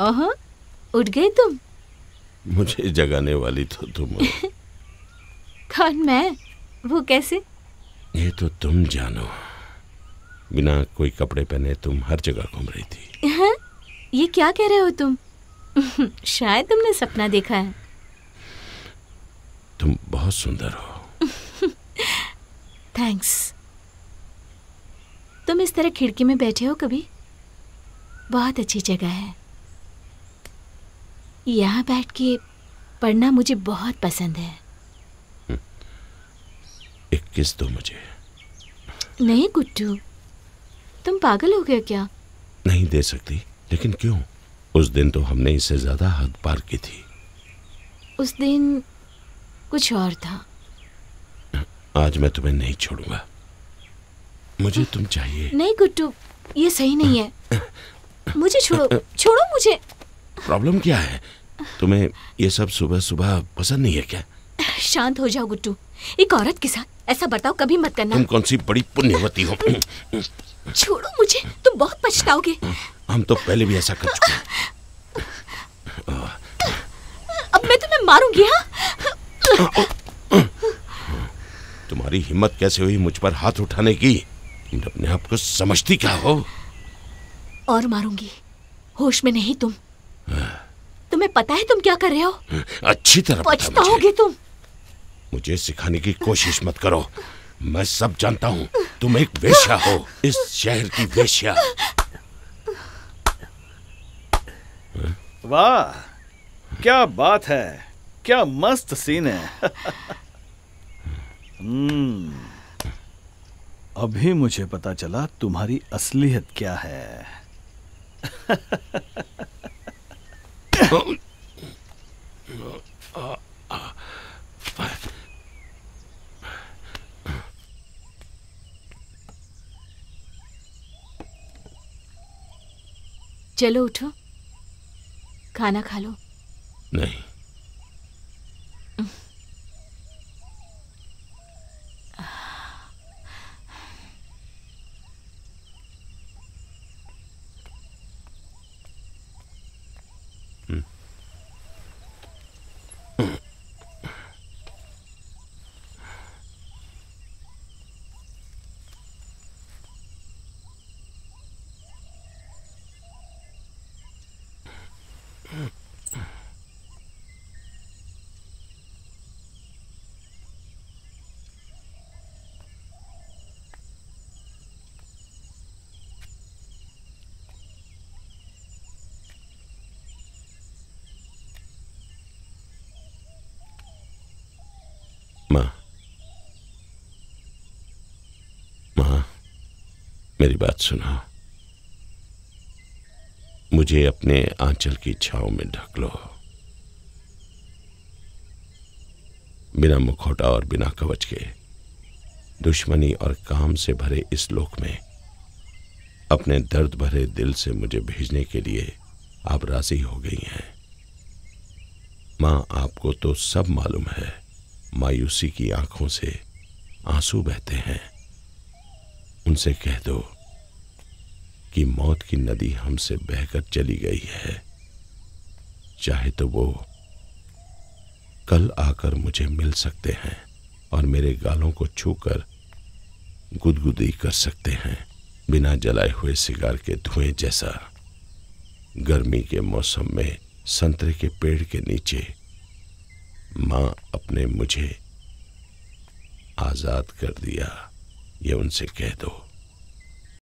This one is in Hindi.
ओह उठ गए तुम। मुझे जगाने वाली तो तुम हो। कौन मैं? वो कैसे? ये तो तुम जानो। बिना कोई कपड़े पहने तुम हर जगह घूम रही थी। हाँ? ये क्या कह रहे हो तुम? शायद तुमने सपना देखा है। तुम बहुत सुंदर हो। थैंक्स तुम इस तरह खिड़की में बैठे हो कभी? बहुत अच्छी जगह है। यहाँ बैठ के पढ़ना मुझे बहुत पसंद है। एक किस दो मुझे। नहीं गुड्डू तुम पागल हो गए क्या? नहीं दे सकती लेकिन क्यों? उस दिन तो हमने इससे ज़्यादा हद पार की थी। उस दिन कुछ और था। आज मैं तुम्हें नहीं छोड़ूँगा। मुझे तुम चाहिए। नहीं गुड्डू ये सही नहीं है। मुझे छोड़ो छोड़ो मुझे। प्रॉब्लम क्या है? तुम्हें ये सब सुबह सुबह पसंद नहीं है क्या? शांत हो जाओ गुड्डू एक औरत के साथ ऐसा बर्ताव कभी मत करना। तुम कौन सी बड़ी पुण्यवती हो? छोड़ो मुझे तुम बहुत पछताओगे। हम तो पहले भी ऐसा कर चुके अब मैं तुम्हें मारूँगी हाँ? तुम्हारी हिम्मत कैसे हुई मुझ पर हाथ उठाने की? तुम अपने आप को समझती क्या हो? और मारूँगी। होश में नहीं तुम। तुम्हें पता है तुम क्या कर रहे हो? अच्छी तरह पता मुझे पछताओगे तुम। मुझे सिखाने की कोशिश मत करो। मैं सब जानता हूँ। तुम एक वेश्या हो। इस शहर की वेश्या। वाह क्या बात है। क्या मस्त सीन है। हम्म, अभी मुझे पता चला तुम्हारी असलियत क्या है। चलो उठो। खाना खा लो। नहीं माँ माँ मेरी बात सुनो। मुझे अपने आंचल की छाव में ढक लो। बिना मुखौटा और बिना कवच के दुश्मनी और काम से भरे इस लोक में अपने दर्द भरे दिल से मुझे भेजने के लिए आप राज़ी हो गई हैं। माँ, आपको तो सब मालूम है, मायूसी की आँखों से आँसू बहते हैं। उनसे कह दो कि मौत की नदी हमसे बहकर चली गई है। चाहे तो वो कल आकर मुझे मिल सकते हैं और मेरे गालों को छूकर गुदगुदी कर सकते हैं, बिना जलाए हुए सिगार के धुएँ जैसा। गर्मी के मौसम में संतरे के पेड़ के नीचे माँ अपने मुझे आज़ाद कर दिया। ये उनसे कह दो